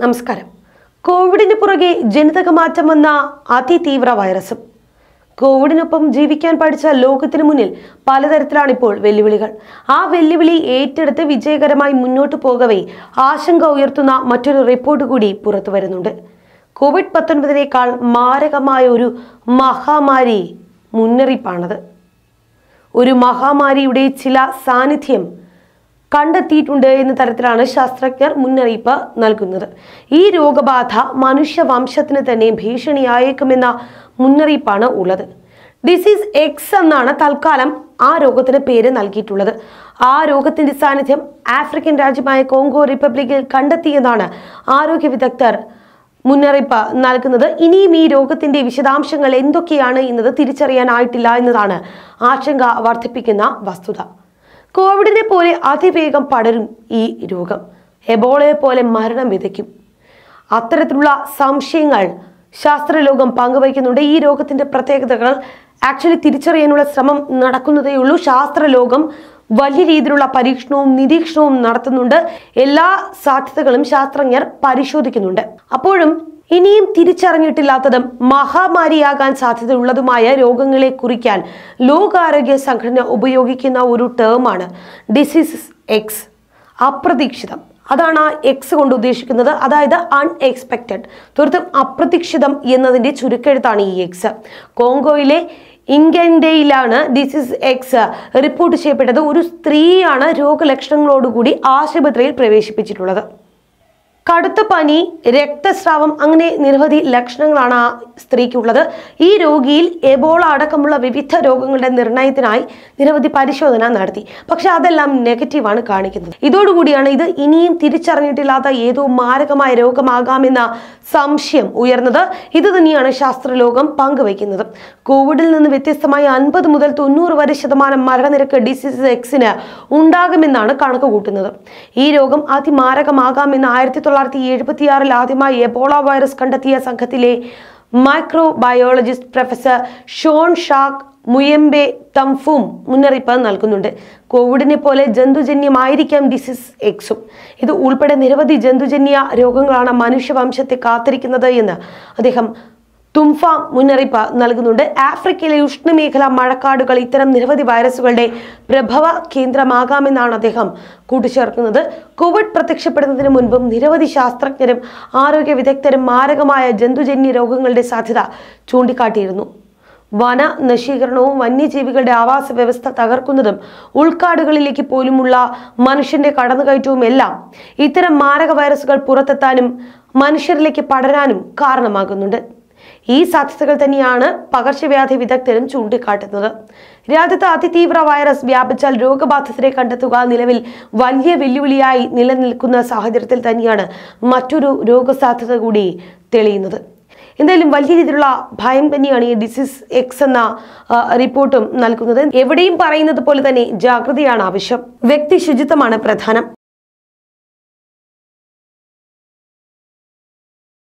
നമസ്കാരം. കോവിഡിന് പുറകെ ജനിതക മാറ്റം വന്ന അതിതീവ്ര വൈറസും. കോവിഡിനൊപ്പം ജീവിക്കാൻ പഠിച്ച ലോകത്തിന് മുന്നിൽ പലതരത്തിലാണ് ഇപ്പോൾ വെല്ലുവിളികൾ. ആ വെല്ലുവിളി ഏറ്റെടുത്ത് വിജയകരമായി മുന്നോട്ട് പോകവേ ആശങ്ക ഉയർത്തുന്ന മറ്റൊരു റിപ്പോർട്ട് കൂടി പുറത്തു വരുന്നുണ്ട്. കോവിഡ് പത്തൊൻപതിനേക്കാൾ മാരകമായ ഒരു മഹാമാരി മുന്നറിയിപ്പാണത്. ഒരു മഹാമാരിയുടെ ചില സാന്നിധ്യം കണ്ടെത്തിയിട്ടുണ്ട് എന്ന തരത്തിലാണ് ശാസ്ത്രജ്ഞർ മുന്നറിയിപ്പ് നൽകുന്നത്. ഈ രോഗബാധ മനുഷ്യവംശത്തിന് തന്നെ ഭീഷണിയായേക്കുമെന്ന മുന്നറിയിപ്പാണ് ഉള്ളത്. ഡിസീസ് എക്സ് എന്നാണ് തൽക്കാലം ആ രോഗത്തിന് പേര് നൽകിയിട്ടുള്ളത്. ആ രോഗത്തിന്റെ സാന്നിധ്യം ആഫ്രിക്കൻ രാജ്യമായ കോങ്കോ റിപ്പബ്ലിക്കിൽ കണ്ടെത്തിയെന്നാണ് ആരോഗ്യ വിദഗ്ധർ മുന്നറിയിപ്പ് നൽകുന്നത്. ഇനിയും ഈ രോഗത്തിന്റെ വിശദാംശങ്ങൾ എന്തൊക്കെയാണ് എന്നത് തിരിച്ചറിയാനായിട്ടില്ല എന്നതാണ് ആശങ്ക വർദ്ധിപ്പിക്കുന്ന വസ്തുത. കോവിഡിനെ പോലെ അതിവേഗം പടരും ഈ രോഗം. എബോളയെ പോലെ മരണം വിതയ്ക്കും. അത്തരത്തിലുള്ള സംശയങ്ങൾ ശാസ്ത്രലോകം പങ്കുവയ്ക്കുന്നുണ്ട്. ഈ രോഗത്തിന്റെ പ്രത്യേകതകൾ ആക്ച്വലി തിരിച്ചറിയാനുള്ള ശ്രമം നടക്കുന്നതേയുള്ളൂ ശാസ്ത്രലോകം വലിയ രീതിയിലുള്ള പരീക്ഷണവും നിരീക്ഷണവും നടത്തുന്നുണ്ട്. എല്ലാ സാധ്യതകളും ശാസ്ത്രജ്ഞർ പരിശോധിക്കുന്നുണ്ട്. അപ്പോഴും ഇനിയും തിരിച്ചറിഞ്ഞിട്ടില്ലാത്തതും മഹാമാരിയാകാൻ സാധ്യതയുള്ളതുമായ രോഗങ്ങളെ കുറിക്കാൻ ലോകാരോഗ്യ സംഘടന ഉപയോഗിക്കുന്ന ഒരു ടേമാണ് ഡിസീസ് എക്സ് അപ്രതീക്ഷിതം. അതാണ് ആ എക്സ് കൊണ്ട് ഉദ്ദേശിക്കുന്നത്. അതായത് അൺഎക്സ്പെക്റ്റഡ് തീർത്തും അപ്രതീക്ഷിതം എന്നതിന്റെ ചുരുക്കെഴുത്താണ് ഈ എക്സ് കോങ്കോയിലെ ഇംഗൻഡയിലാണ് ഡിസീസ് എക്സ് റിപ്പോർട്ട് ചെയ്യപ്പെട്ടത്. ഒരു സ്ത്രീയാണ് രോഗലക്ഷണങ്ങളോടുകൂടി ആശുപത്രിയിൽ പ്രവേശിപ്പിച്ചിട്ടുള്ളത്. കടുത്ത പനി രക്തസ്രാവം അങ്ങനെ നിരവധി ലക്ഷണങ്ങളാണ് ആ സ്ത്രീക്കുള്ളത്. ഈ രോഗിയിൽ എബോള അടക്കമുള്ള വിവിധ രോഗങ്ങളുടെ നിർണയത്തിനായി നിരവധി പരിശോധന നടത്തി. പക്ഷെ അതെല്ലാം നെഗറ്റീവാണ് കാണിക്കുന്നത്. ഇതോടുകൂടിയാണ് ഇത് ഇനിയും തിരിച്ചറിഞ്ഞിട്ടില്ലാത്ത ഏതോ മാരകമായ രോഗമാകാമെന്ന സംശയം ഉയർന്നത്. ഇത് തന്നെയാണ് ശാസ്ത്രലോകം പങ്കുവയ്ക്കുന്നത്. കോവിഡിൽ നിന്ന് വ്യത്യസ്തമായി അൻപത് മുതൽ തൊണ്ണൂറ് വരെ ശതമാനം മരണനിരക്ക് ഡിസീസ് എക്സിന് ഉണ്ടാകുമെന്നാണ് കണക്ക് കൂട്ടുന്നത് ഈ രോഗം അതിമാരകമാകാമെന്ന് ആയിരത്തി തൊള്ളായിരത്തി എഴുപത്തിയാറിൽ ആദ്യമായി എബോള വൈറസ് കണ്ടെത്തിയ സംഘത്തിലെ microbiologist professor Jean Jacques Muyembe Tamfum മുന്നറിയിപ്പ് നൽകുന്നുണ്ട്. കോവിഡിനെ പോലെ ജന്തുജന്യമായിരിക്കാം ഡിസീസ് എക്സും. ഇത് ഉൾപ്പെടെ നിരവധി ജന്തുജന്യ രോഗങ്ങളാണ് മനുഷ്യവംശത്തെ കാത്തിരിക്കുന്നത് എന്ന് അദ്ദേഹം തുംഫ മുന്നറിയിപ്പ് നൽകുന്നുണ്ട്. ആഫ്രിക്കയിലെ ഉഷ്ണമേഖല മഴക്കാടുകൾ ഇത്തരം നിരവധി വൈറസുകളുടെ പ്രഭവ കേന്ദ്രമാകാമെന്നാണ് അദ്ദേഹം കൂട്ടിച്ചേർക്കുന്നത്. കോവിഡ് പ്രത്യക്ഷപ്പെടുന്നതിന് മുൻപും നിരവധി ശാസ്ത്രജ്ഞരും ആരോഗ്യ വിദഗ്ധരും മാരകമായ ജന്തുജന്യ രോഗങ്ങളുടെ സാധ്യത ചൂണ്ടിക്കാട്ടിയിരുന്നു. വന നശീകരണവും വന്യജീവികളുടെ ആവാസ വ്യവസ്ഥ തകർക്കുന്നതും ഉൾക്കാടുകളിലേക്ക് പോലുമുള്ള മനുഷ്യന്റെ കടന്നുകയറ്റവും എല്ലാം ഇത്തരം മാരക വൈറസുകൾ പുറത്തെത്താനും മനുഷ്യരിലേക്ക് പടരാനും കാരണമാകുന്നുണ്ട്. ഈ സാധ്യതകൾ തന്നെയാണ് പകർച്ചവ്യാധി വിദഗ്ധരും ചൂണ്ടിക്കാട്ടുന്നത്. രാജ്യത്ത് അതിതീവ്ര വൈറസ് വ്യാപിച്ചാൽ രോഗബാധിതരെ കണ്ടെത്തുക നിലവിൽ വലിയ വെല്ലുവിളിയായി നിലനിൽക്കുന്ന സാഹചര്യത്തിൽ തന്നെയാണ് മറ്റൊരു രോഗസാധ്യത കൂടി തെളിയുന്നത്. എന്തായാലും വലിയ രീതിയിലുള്ള ഭയം തന്നെയാണ് ഈ ഡിസീസ് എക്സ് എന്ന റിപ്പോർട്ടും നൽകുന്നത്. എവിടെയും പറയുന്നത് പോലെ തന്നെ ജാഗ്രതയാണ് ആവശ്യം. വ്യക്തി ശുചിത്വമാണ് പ്രധാനം.